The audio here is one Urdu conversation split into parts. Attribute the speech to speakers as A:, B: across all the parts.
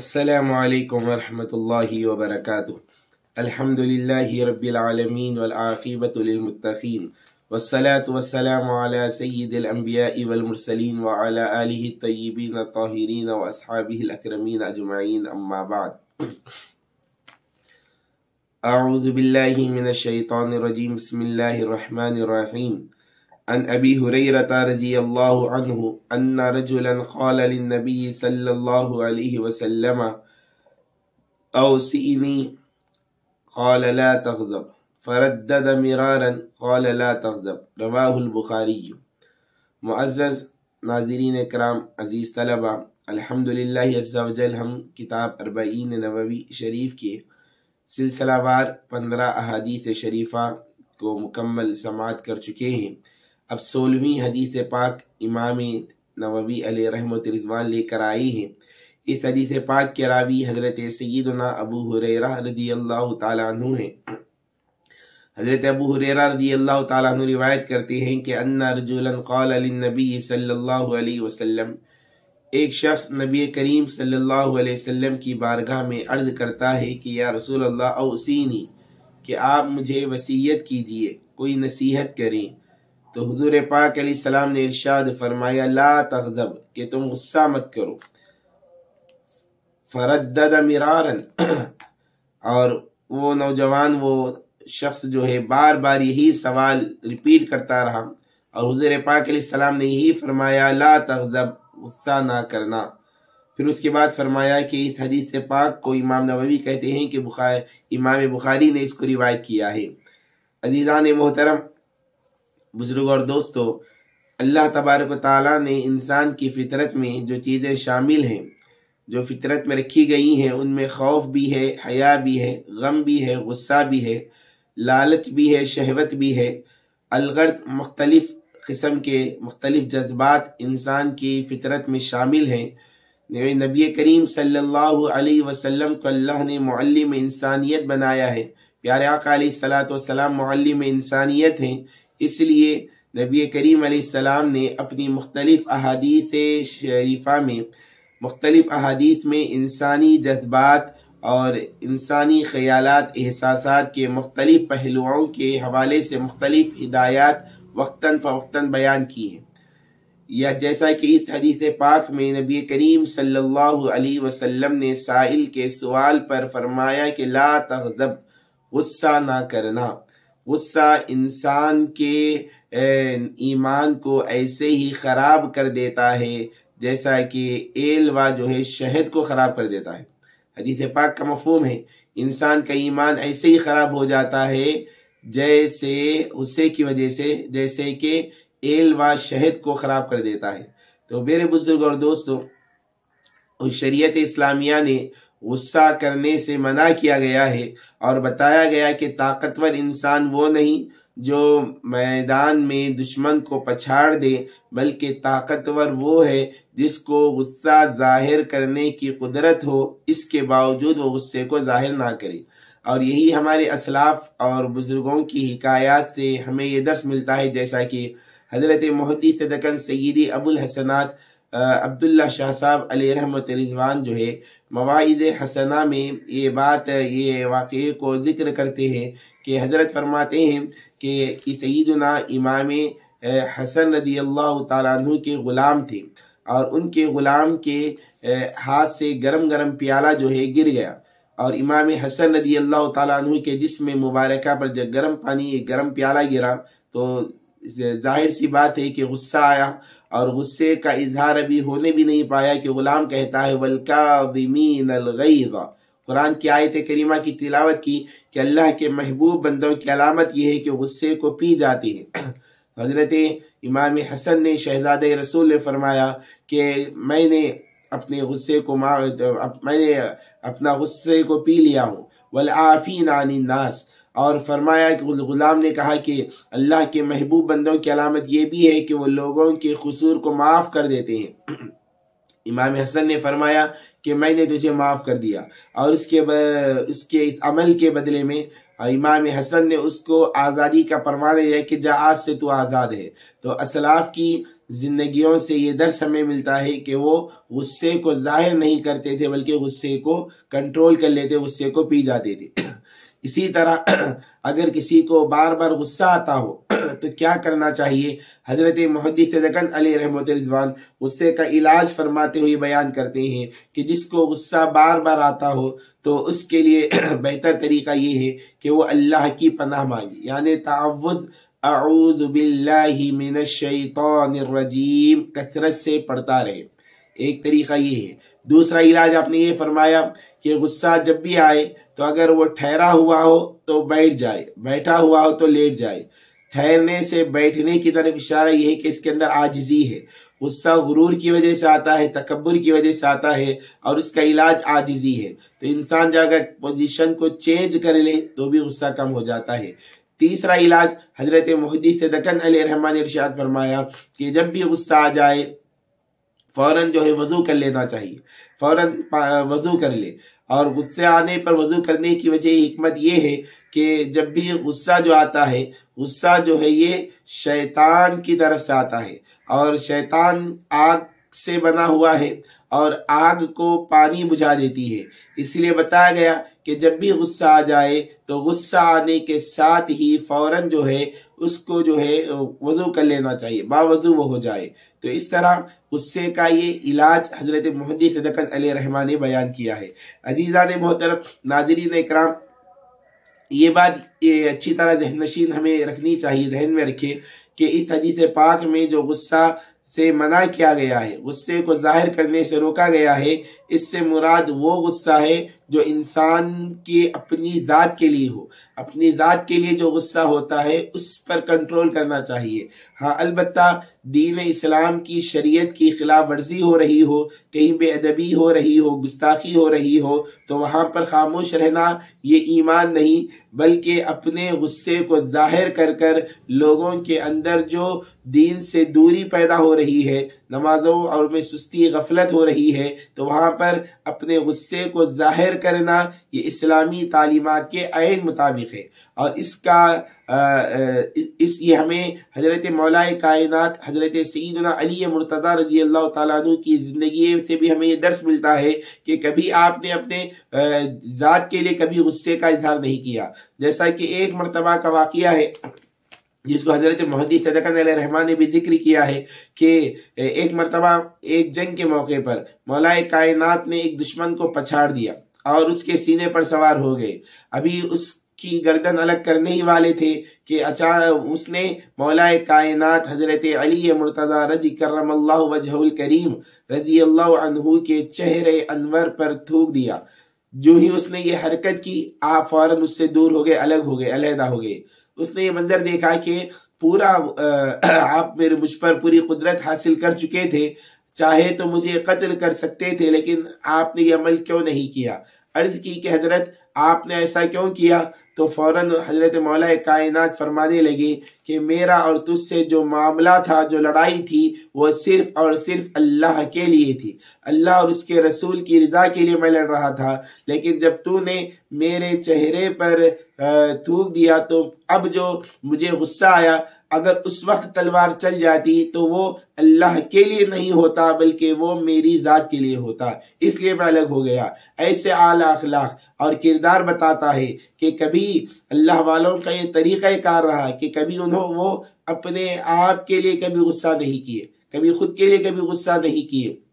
A: السلام عليكم ورحمة الله وبركاته. الحمد لله رب العالمين والعاقبة للمتقين. والصلاة والسلام على سيد الأنبياء والمرسلين وعلى آله الطيبين الطاهرين وأصحابه الأكرمين أجمعين. أما بعد. أعوذ بالله من الشيطان الرجيم. بسم الله الرحمن الرحيم. عن أبي هريرة رضي الله عنه أن رجلا قال للنبي صلى الله عليه وسلم، أوسئني؟ قال، لا تغضب. فردد مرارا، قال، لا تغضب. رواہ البخاری معزز، ناظرین اکرام، عزیز طلبہ الحمدللہ عز و جل، ہم کتاب اربعین نووی شریف کے سلسلہ وار پندرہ احادیث شریفہ کو مکمل سماعت کر چکے ہیں۔ اب سولہویں حدیث پاک امام نووی علیہ رحمت رضوان لے کر آئی ہیں۔ اس حدیث پاک کے راوی حضرت سیدنا ابو حریرہ رضی اللہ تعالیٰ عنہ ہیں۔ حضرت ابو حریرہ رضی اللہ تعالیٰ عنہ روایت کرتے ہیں کہ ان رجولا قال للنبی صلی اللہ علیہ وسلم، ایک شخص نبی کریم صلی اللہ علیہ وسلم کی بارگاہ میں عرض کرتا ہے کہ یا رسول اللہ اوسینی کہ آپ مجھے وسیعت کیجیے، کوئی نصیحت کریں۔ تو حضور پاک علیہ السلام نے ارشاد فرمایا، لا تغضب، کہ تم غصہ مت کرو۔ فردد مرارن اور وہ نوجوان، وہ شخص جو ہے، بار بار یہی سوال ریپیٹ کرتا رہا۔ اور حضور پاک علیہ السلام نے یہی فرمایا، لا تغضب، غصہ نہ کرنا۔ پھر اس کے بعد فرمایا کہ اس حدیث پاک کو امام نووی کہتے ہیں کہ امام بخاری نے اس کو روایت کیا ہے۔ عزیزان محترم بزرگ اور دوستو، اللہ تبارک و تعالیٰ نے انسان کی فطرت میں جو چیزیں شامل ہیں، جو فطرت میں رکھی گئی ہیں، ان میں خوف بھی ہے، حیا بھی ہے، غم بھی ہے، غصہ بھی ہے، لالچ بھی ہے، شہوت بھی ہے۔ الغرض مختلف قسم کے مختلف جذبات انسان کی فطرت میں شامل ہیں۔ نبی کریم صلی اللہ علیہ وسلم کو اللہ نے معلم انسانیت بنایا ہے۔ پیارے آقا علیہ السلاۃ والسلام معلم انسانیت ہیں۔ اس لیے نبی کریم علیہ السلام نے اپنی مختلف احادیث شریفہ میں، مختلف احادیث میں انسانی جذبات اور انسانی خیالات، احساسات کے مختلف پہلوؤں کے حوالے سے مختلف ہدایات وقتاً فوقتاً بیان کی ہیں۔ یا جیسا کہ اس حدیث پاک میں نبی کریم صلی اللہ علیہ وسلم نے سائل کے سوال پر فرمایا کہ لا تغضب غصہ نہ کرنا۔ غصہ انسان کے ایمان کو ایسے ہی خراب کر دیتا ہے جیسا کہ ایلوا جو ہے شہد کو خراب کر دیتا ہے۔ حدیث پاک کا مفہوم ہے، انسان کا ایمان ایسے ہی خراب ہو جاتا ہے جیسے، غصے کی وجہ سے جیسے کہ ایلوا شہد کو خراب کر دیتا ہے۔ تو میرے بزرگ اور دوستو شریعت اسلامیہ نے غصہ کرنے سے منع کیا گیا ہے اور بتایا گیا کہ طاقتور انسان وہ نہیں جو میدان میں دشمن کو پچھاڑ دے، بلکہ طاقتور وہ ہے جس کو غصہ ظاہر کرنے کی قدرت ہو، اس کے باوجود وہ غصے کو ظاہر نہ کرے۔ اور یہی ہمارے اسلاف اور بزرگوں کی حکایات سے ہمیں یہ درس ملتا ہے، جیسا کہ حضرت محدی صدقن سیدی ابو الحسنات عبداللہ شاہ صاحب علیہ رحمت رضوان جو ہے مواعد حسنہ میں یہ بات، یہ واقعے کو ذکر کرتے ہیں کہ حضرت فرماتے ہیں کہ سیدنا امام حسن رضی اللہ تعالیٰ عنہ کے غلام تھے اور ان کے غلام کے ہاتھ سے گرم گرم پیالہ جو ہے، گر گیا اور امام حسن رضی اللہ تعالیٰ عنہ کے جسم مبارکہ پر جب گرم پانی، گرم پیالہ گرا تو ظاہر سی بات ہے کہ غصہ آیا اور غصے کا اظہار ابھی ہونے بھی نہیں پایا کہ غلام کہتا ہے، والکاظمین الغیظ. قرآن کی آیت کریمہ کی تلاوت کی کہ اللہ کے محبوب بندوں کی علامت یہ ہے کہ غصے کو پی جاتی ہے حضرت امام حسن نے شہزاد رسول نے فرمایا کہ میں نے اپنے غصے کو میں نے اپنا غصے کو پی لیا ہوں۔ والعافین عن الناس. اور فرمایا کہ غلام نے کہا کہ اللہ کے محبوب بندوں کی علامت یہ بھی ہے کہ وہ لوگوں کے قصور کو معاف کر دیتے ہیں۔ امام حسن نے فرمایا کہ میں نے تجھے معاف کر دیا۔ اور اس کے اس کے اس عمل کے بدلے میں امام حسن نے اس کو آزادی کا پروانہ دیا کہ جا آج سے تو آزاد ہے۔ تو اسلاف کی زندگیوں سے یہ درس ہمیں ملتا ہے کہ وہ غصے کو ظاہر نہیں کرتے تھے بلکہ غصے کو کنٹرول کر لیتے، غصے کو پی جاتے تھے۔ اسی طرح اگر کسی کو بار بار غصہ آتا ہو تو کیا کرنا چاہیے؟ حضرت محدث دکن علی رحمت رضوان غصے کا علاج فرماتے ہوئے بیان کرتے ہیں کہ جس کو غصہ بار بار آتا ہو تو اس کے لیے بہتر طریقہ یہ ہے کہ وہ اللہ کی پناہ مانگے۔ یعنی تعوذ، اعوذ باللہ من الشیطان الرجیم، کثرت سے پڑھتا رہے۔ ایک طریقہ یہ ہے۔ دوسرا علاج آپ نے یہ فرمایا کہ غصہ جب بھی آئے تو اگر وہ ٹھہرا ہوا ہو تو بیٹھ جائے، بیٹھا ہوا ہو تو لیٹ جائے۔ ٹھہرنے سے بیٹھنے کی طرف اشارہ یہ ہے کہ اس کے اندر آجزی ہے۔ غصہ غرور کی وجہ سے آتا ہے، تکبر کی وجہ سے آتا ہے اور اس کا علاج آجزی ہے۔ تو انسان جا اگر پوزیشن کو چینج کر لے تو بھی غصہ کم ہو جاتا ہے۔ تیسرا علاج حضرت محدث دکن علیہ رحمان ارشاد فرمایا کہ جب بھی غصہ آ جائے فوراً جو ہے وضو کر لینا چاہیے۔ فوراً وضو کر لے۔ اور غصے آنے پر وضو کرنے کی وجہ حکمت یہ ہے کہ جب بھی غصہ جو آتا ہے، غصہ جو ہے یہ شیطان کی طرف سے آتا ہے۔ اور شیطان آگ سے بنا ہوا ہے اور آگ کو پانی بجھا دیتی ہے۔ اس لیے بتایا گیا کہ جب بھی غصہ آ جائے تو غصہ آنے کے ساتھ ہی فوراً جو ہے اس کو جو ہے وضو کر لینا چاہیے با وضو وہ ہو جائے۔ تو اس طرح غصے کا یہ علاج حضرت محدی صدقت علیہ رحمان نے بیان کیا ہے۔ عزیزان محترم، ناظرین اکرام، یہ بات، یہ اچھی طرح ذہن نشین ہمیں رکھنی چاہیے، ذہن میں رکھے کہ اس حدیث پاک میں جو غصہ سے منع کیا گیا ہے، غصے کو ظاہر کرنے سے روکا گیا ہے اس سے مراد وہ غصہ ہے جو انسان کی اپنی ذات کے لیے ہو۔ اپنی ذات کے لیے جو غصہ ہوتا ہے، اس پر کنٹرول کرنا چاہیے۔ ہاں البتہ دین اسلام کی شریعت کی خلاف ورزی ہو رہی ہو، کہیں بے ادبی ہو رہی ہو، گستاخی ہو رہی ہو، تو وہاں پر خاموش رہنا یہ ایمان نہیں، بلکہ اپنے غصے کو ظاہر کر کر لوگوں کے اندر جو دین سے دوری پیدا ہو رہی ہے، نمازوں اور میں سستی غفلت ہو رہی ہے، تو وہاں پر اپنے غصے کو ظاہر کرنا یہ اسلامی تعلیمات کے عین مطابق ہے۔ اور اس کا اس، یہ ہمیں حضرت مولا کائنات، حضرت سیدنا علی مرتضی رضی اللہ تعالیٰ عنہ کی زندگی سے بھی ہمیں یہ درس ملتا ہے کہ کبھی آپ نے اپنے ذات کے لیے کبھی غصے کا اظہار نہیں کیا۔ جیسا کہ ایک مرتبہ کا واقعہ ہے۔ جس کو حضرت محدی صدقن علیہ رحمان نے بھی ذکر کیا ہے کہ ایک مرتبہ ایک جنگ کے موقع پر مولا کائنات نے ایک دشمن کو پچھاڑ دیا اور اس کے سینے پر سوار ہو گئے۔ ابھی اس کی گردن الگ کرنے ہی والے تھے کہ اچانک اس نے مولا کائنات حضرت علی مرتضی رضی کرم اللہ وجہ الکریم رضی اللہ عنہ کے چہرے انور پر تھوک دیا۔ جو ہی اس نے یہ حرکت کی آپ فوراً اس سے دور ہو گئے، الگ ہو گئے، علیحدہ ہو گئے۔ اس نے یہ منظر دیکھا کہ پورا آپ میرے مجھ پر پوری قدرت حاصل کر چکے تھے۔ چاہے تو مجھے قتل کر سکتے تھے، لیکن آپ نے یہ عمل کیوں نہیں کیا؟ عرض کی کہ حضرت، آپ نے ایسا کیوں کیا؟ تو فوراً حضرت مولا کائنات فرمانے لگے کہ میرا اور تجھ سے جو معاملہ تھا، جو لڑائی تھی، وہ صرف اور صرف اللہ کے لیے تھی۔ اللہ اور اس کے رسول کی رضا کے لیے میں لڑ رہا تھا۔ لیکن جب تو نے میرے چہرے پر تھوک دیا تو اب جو مجھے غصہ آیا اگر اس وقت تلوار چل جاتی تو وہ اللہ کے لیے نہیں ہوتا، بلکہ وہ میری ذات کے لیے ہوتا۔ اس لیے میں الگ ہو گیا۔ ایسے اعلی اخلاق اور کردار بتاتا ہے کہ کبھی اللہ والوں کا یہ طریقہ کار رہا کہ کبھی انہوں وہ اپنے آپ کے لیے کبھی غصہ نہیں کیے، کبھی خود کے لیے کبھی غصہ نہیں کیے۔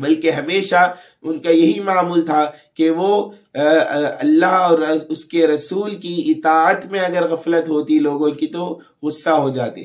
A: بلکہ ہمیشہ ان کا یہی معمول تھا کہ وہ اللہ اور اس کے رسول کی اطاعت میں اگر غفلت ہوتی لوگوں کی تو غصہ ہو جاتے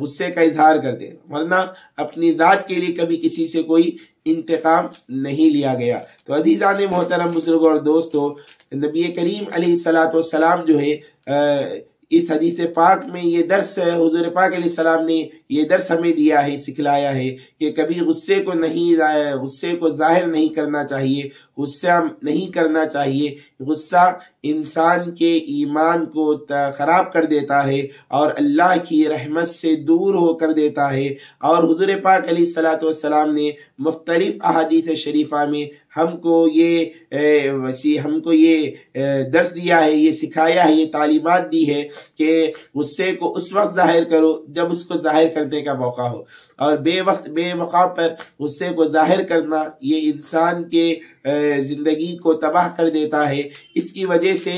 A: غصے کا اظہار کرتے، ورنہ اپنی ذات کے لیے کبھی کسی سے کوئی انتقام نہیں لیا گیا۔ تو عزیزان محترم بزرگ اور دوستو نبی کریم علیہ السلام جو ہے اس حدیث پاک میں یہ درس حضور پاک علیہ السلام نے یہ درس ہمیں دیا ہے، سکھلایا ہے کہ کبھی غصے کو نہیں غصے کو ظاہر نہیں کرنا چاہیے، غصہ نہیں کرنا چاہیے۔ غصہ انسان کے ایمان کو خراب کر دیتا ہے اور اللہ کی رحمت سے دور ہو کر دیتا ہے۔ اور حضور پاک علیہ السلام نے مختلف احادیث شریفہ میں ہم کو یہ وسیع، ہم کو یہ درس دیا ہے، یہ سکھایا ہے، یہ تعلیمات دی ہے کہ غصے کو اس وقت ظاہر کرو جب اس کو ظاہر کرنے کا موقع ہو۔ اور بے وقت بے موقع پر غصے کو ظاہر کرنا یہ انسان کے زندگی کو تباہ کر دیتا ہے۔ اس کی وجہ سے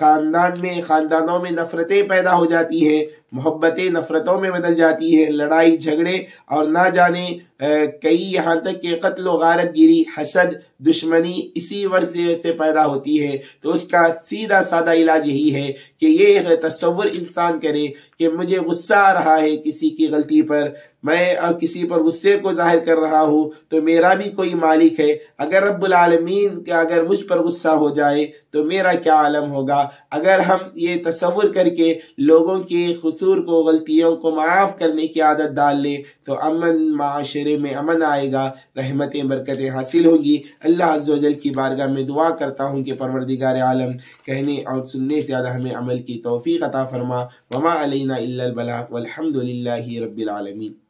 A: خاندان میں، خاندانوں میں نفرتیں پیدا ہو جاتی ہیں۔ محبتیں نفرتوں میں بدل جاتی ہیں، لڑائی، جھگڑے اور نہ جانے کئی یہاں تک کہ قتل و غارت گیری، حسد، دشمنی اسی ورثے سے پیدا ہوتی ہے۔ تو اس کا سیدھا سادہ علاج یہی ہے کہ یہ تصور انسان کرے کہ مجھے غصہ آ رہا ہے کسی کی غلطی پر۔ میں اب کسی پر غصے کو ظاہر کر رہا ہوں تو میرا بھی کوئی مالک ہے۔ اگر رب العالمین کے اگر مجھ پر غصہ ہو جائے تو میرا کیا عالم ہوگا؟ اگر ہم یہ تصور کر کے لوگوں کے قصور کو، غلطیوں کو معاف کرنے کی عادت ڈال لیں تو امن معاشرے میں امن آئے گا، رحمتیں، برکتیں حاصل ہوگی۔ اللہ عز و جل کی بارگاہ میں دعا کرتا ہوں کہ پروردگار عالم کہنے اور سننے سے زیادہ ہمیں عمل کی توفیق عطا فرما۔ وما علینا الا البلاغ والحمد للہ رب العالمین۔